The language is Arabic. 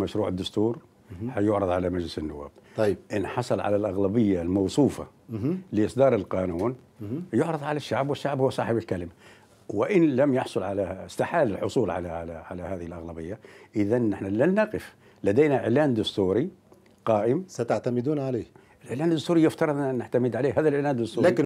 مشروع الدستور حيعرض على مجلس النواب. طيب. إن حصل على الأغلبية الموصوفة لإصدار القانون يعرض على الشعب والشعب هو صاحب الكلمة. وإن لم يحصل على استحال الحصول على على على هذه الأغلبية إذا نحن لن نقف. لدينا إعلان دستوري قائم. ستعتمدون عليه. الإعلان الدستوري يفترض أن نعتمد عليه. هذا الإعلان الدستوري. لكن